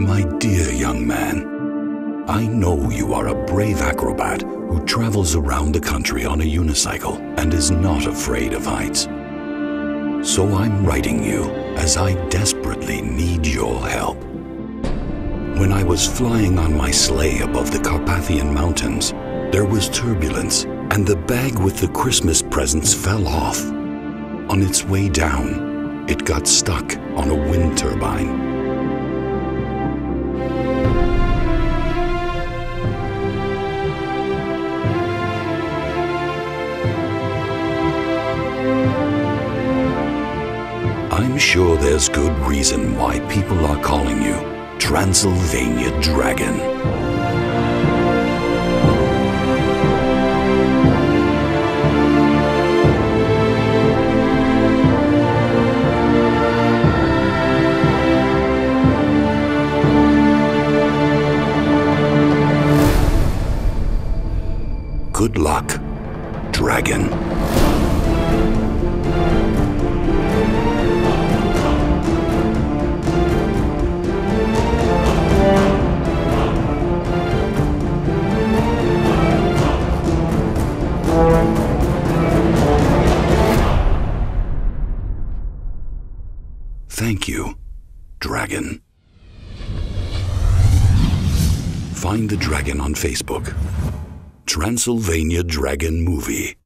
My dear young man, I know you are a brave acrobat who travels around the country on a unicycle and is not afraid of heights. So I'm writing you as I desperately need your help. When I was flying on my sleigh above the Carpathian Mountains, there was turbulence and the bag with the Christmas presents fell off. On its way down, it got stuck on a wind turbine. I'm sure there's good reason why people are calling you Transylvania Dragon. Good luck, Dragon. Thank you, Dragon. Find the dragon on Facebook. Transylvania Dragon Movie.